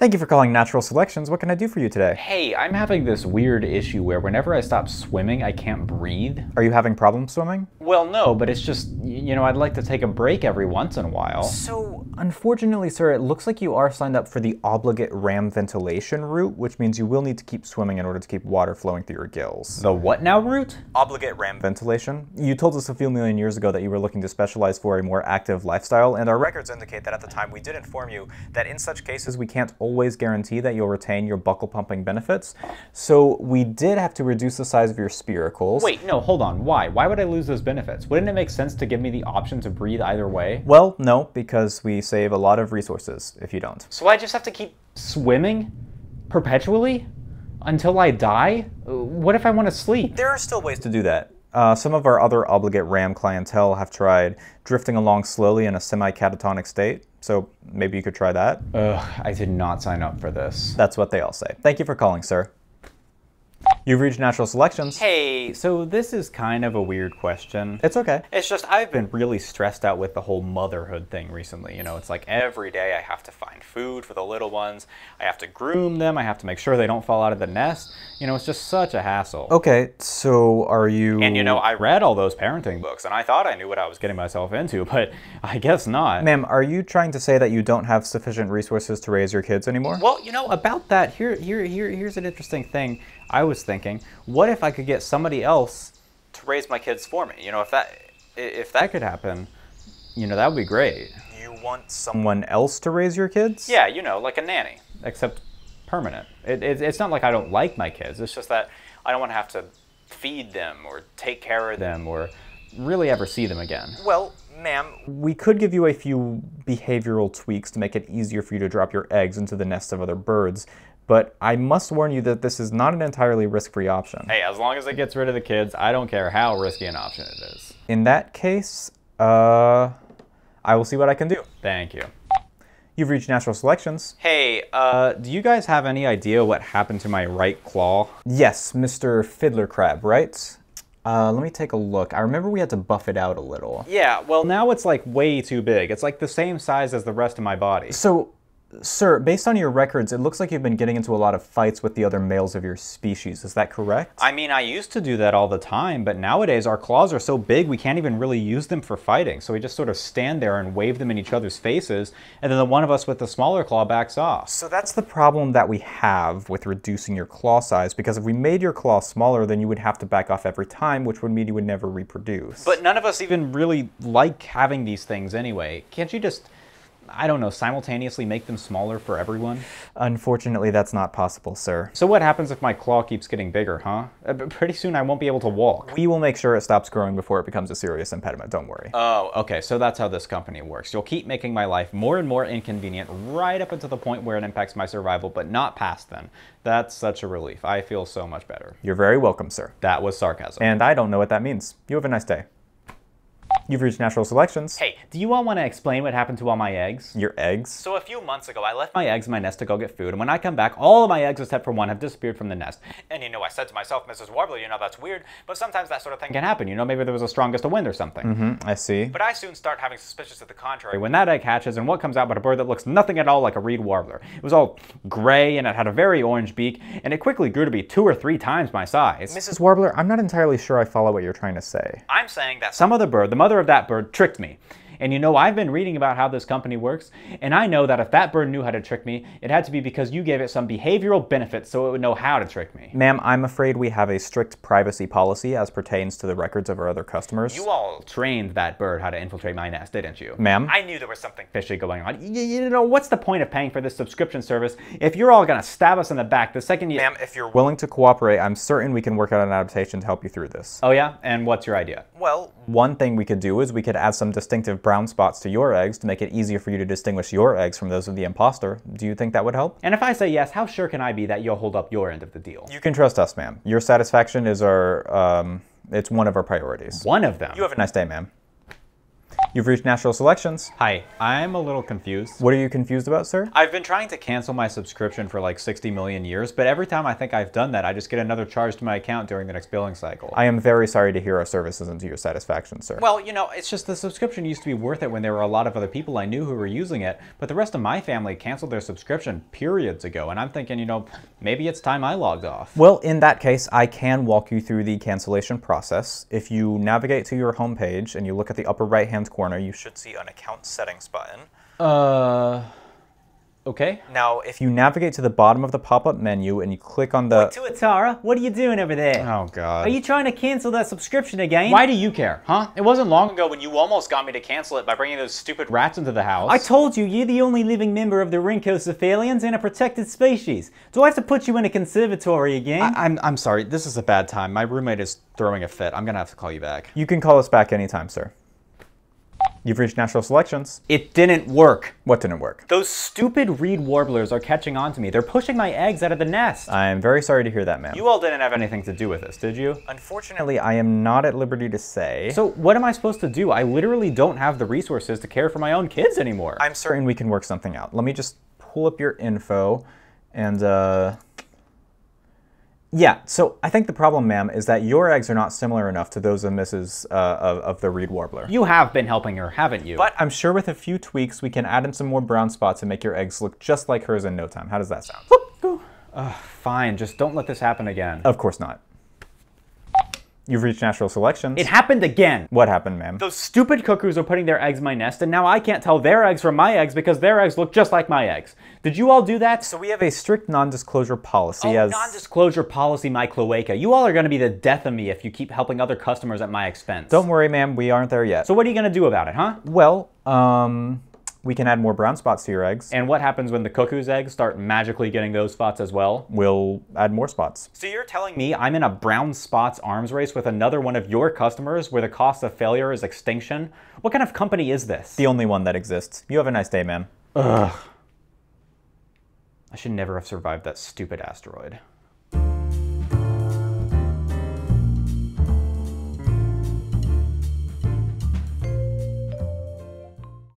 Thank you for calling Natural Selections. What can I do for you today? Hey, I'm having this weird issue where whenever I stop swimming, I can't breathe. Are you having problems swimming? Well, no, but it's just, you know, I'd like to take a break every once in a while. So, unfortunately, sir, it looks like you are signed up for the obligate ram ventilation route, which means you will need to keep swimming in order to keep water flowing through your gills. The what now route? Obligate ram ventilation. You told us a few million years ago that you were looking to specialize for a more active lifestyle, and our records indicate that at the time we did inform you that in such cases we can't always guarantee that you'll retain your buccal pumping benefits. So we did have to reduce the size of your spiracles. Wait, no, hold on. Why? Why would I lose those benefits? Wouldn't it make sense to give me the option to breathe either way? Well, no, because we save a lot of resources if you don't. So I just have to keep swimming perpetually until I die? What if I want to sleep? There are still ways to do that. Uh, some of our other obligate ram clientele have tried drifting along slowly in a semi-catatonic state, so maybe you could try that. Ugh, I did not sign up for this. That's what they all say. Thank you for calling, sir. You've reached Natural Selections. Hey, so this is kind of a weird question. It's okay. It's just I've been really stressed out with the whole motherhood thing recently. You know, it's like every day I have to find food for the little ones. I have to groom them. I have to make sure they don't fall out of the nest. You know, it's just such a hassle. Okay, so are you... And you know, I read all those parenting books and I thought I knew what I was getting myself into, but I guess not. Ma'am, are you trying to say that you don't have sufficient resources to raise your kids anymore? Well, you know, about that, here, here, here, here's an interesting thing. I was thinking, what if I could get somebody else to raise my kids for me? You know, if that if that could happen, you know, that would be great. You want someone else to raise your kids? Yeah, you know, like a nanny, except permanent. It, it, it's not like I don't like my kids. It's just that I don't want to have to feed them or take care of them or really ever see them again. Well, ma'am, we could give you a few behavioral tweaks to make it easier for you to drop your eggs into the nests of other birds, but I must warn you that this is not an entirely risk-free option. Hey, as long as it gets rid of the kids, I don't care how risky an option it is. In that case, uh, I will see what I can do. Thank you. You've reached Natural Selections. Hey, uh, do you guys have any idea what happened to my right claw? Yes, Mr. Fiddler Crab, right? Uh, let me take a look. I remember we had to buff it out a little. Yeah, well now it's like way too big. It's like the same size as the rest of my body. So Sir, based on your records, it looks like you've been getting into a lot of fights with the other males of your species. Is that correct? I mean, I used to do that all the time, but nowadays our claws are so big we can't even really use them for fighting. So we just sort of stand there and wave them in each other's faces, and then the one of us with the smaller claw backs off. So that's the problem that we have with reducing your claw size, because if we made your claw smaller, then you would have to back off every time, which would mean you would never reproduce. But none of us even really like having these things anyway. Can't you just I don't know, simultaneously make them smaller for everyone? Unfortunately, that's not possible, sir. So what happens if my claw keeps getting bigger, huh? Uh, pretty soon I won't be able to walk. We will make sure it stops growing before it becomes a serious impediment, don't worry. Oh, okay, so that's how this company works. You'll keep making my life more and more inconvenient right up until the point where it impacts my survival, but not past then. That's such a relief. I feel so much better. You're very welcome, sir. That was sarcasm. And I don't know what that means. You have a nice day. You've reached natural selections. Hey, do you all want to explain what happened to all my eggs? Your eggs? So a few months ago, I left my eggs in my nest to go get food, and when I come back, all of my eggs except for one have disappeared from the nest. And you know, I said to myself, Mrs. Warbler, you know, that's weird, but sometimes that sort of thing can happen. You know, maybe there was a strong gust of wind or something. Mm-hmm, I see. But I soon start having suspicions of the contrary when that egg hatches, and what comes out but a bird that looks nothing at all like a reed warbler. It was all gray, and it had a very orange beak, and it quickly grew to be two or three times my size. Mrs. Warbler, I'm not entirely sure I follow what you're trying to say. I'm saying that some other bird, the mother of that bird, tricked me. And you know, I've been reading about how this company works, and I know that if that bird knew how to trick me, it had to be because you gave it some behavioral benefit so it would know how to trick me. Ma'am, I'm afraid we have a strict privacy policy as pertains to the records of our other customers. You all trained that bird how to infiltrate my nest, didn't you? Ma'am? I knew there was something fishy going on. Y you know, what's the point of paying for this subscription service if you're all gonna stab us in the back the second you- Ma'am, if you're willing to cooperate, I'm certain we can work out an adaptation to help you through this. Oh yeah? And what's your idea? Well, one thing we could do is we could add some distinctive brown spots to your eggs to make it easier for you to distinguish your eggs from those of the imposter. Do you think that would help? And if I say yes, how sure can I be that you'll hold up your end of the deal? You can trust us, ma'am. Your satisfaction is our, um, it's one of our priorities. One of them? You have a nice day, ma'am. You've reached Natural Selections. Hi, I'm a little confused. What are you confused about, sir? I've been trying to cancel my subscription for like 60 million years, but every time I think I've done that, I just get another charge to my account during the next billing cycle. I am very sorry to hear our service isn't to your satisfaction, sir. well, you know, it's just the subscription used to be worth it when there were a lot of other people I knew who were using it, but the rest of my family canceled their subscription periods ago, and I'm thinking, you know, maybe it's time I logged off. Well, in that case, I can walk you through the cancellation process. If you navigate to your homepage and you look at the upper right-hand corner, you should see an account settings button. Uh, okay. Now, if you navigate to the bottom of the pop-up menu and you click on the... Tuatara, what are you doing over there? Oh, God. Are you trying to cancel that subscription again? Why do you care, huh? It wasn't long ago when you almost got me to cancel it by bringing those stupid rats into the house. I told you you're the only living member of the Rhynchocephalians and a protected species. Do I have to put you in a conservatory again? I- I'm, I'm sorry, this is a bad time. My roommate is throwing a fit. I'm gonna have to call you back. You can call us back anytime, sir. You've reached Natural Selections. It didn't work. What didn't work? Those stupid reed warblers are catching on to me. They're pushing my eggs out of the nest. I am very sorry to hear that, ma'am. you all didn't have anything to do with this, did you? Unfortunately, I am not at liberty to say. So what am I supposed to do? I literally don't have the resources to care for my own kids anymore. I'm certain we can work something out. Let me just pull up your info and uh yeah, so I think the problem, ma'am, is that your eggs are not similar enough to those of Mrs. Uh, of, of the reed warbler. you have been helping her, haven't you? But I'm sure with a few tweaks, we can add in some more brown spots and make your eggs look just like hers in no time. How does that sound? Fine, just don't let this happen again. Of course not. You've reached natural selections. It happened again. what happened, ma'am? Those stupid cuckoos are putting their eggs in my nest, and now I can't tell their eggs from my eggs because their eggs look just like my eggs. Did you all do that? So we have a strict non-disclosure policy Oh, as non-disclosure policy, my cloaca. You all are going to be the death of me if you keep helping other customers at my expense. Don't worry, ma'am, we aren't there yet. So what are you going to do about it, huh? well, um, we can add more brown spots to your eggs. And what happens when the cuckoo's eggs start magically getting those spots as well? We'll add more spots. So you're telling me I'm in a brown spots arms race with another one of your customers where the cost of failure is extinction? What kind of company is this? The only one that exists. You have a nice day, ma'am. Ugh. I should never have survived that stupid asteroid.